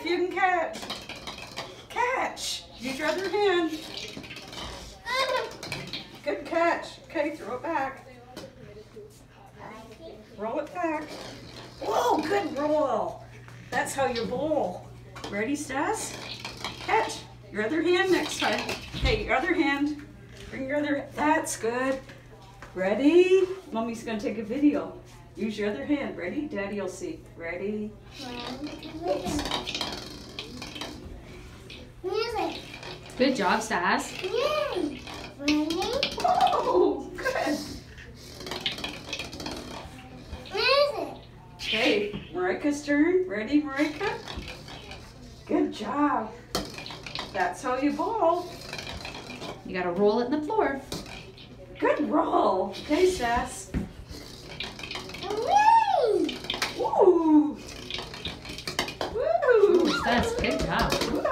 if you can catch. Catch. Use your other hand. Good catch. Okay, throw it back. Roll it back. Whoa, good roll. That's how you bowl. Ready, Stas? Catch. Your other hand next time. Okay, your other hand. Bring your other, that's good. Ready? Mommy's gonna take a video. Use your other hand. Ready? Daddy will see. Ready? Good job, Stas. Yay. Ready? Oh, good. Music. Okay, Marika's turn. Ready, Marika? Good job. That's how you bowl. You gotta roll it in the floor. Good roll. Okay. Whee! Woo! Woo! Stas, good job.